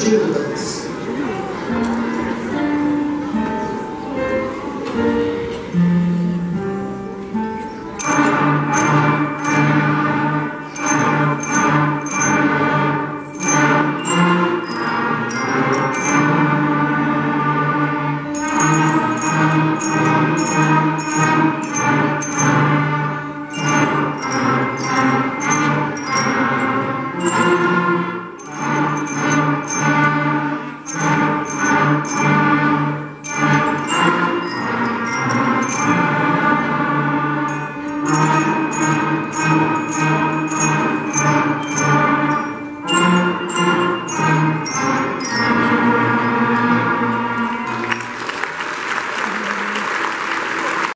落ちるこです。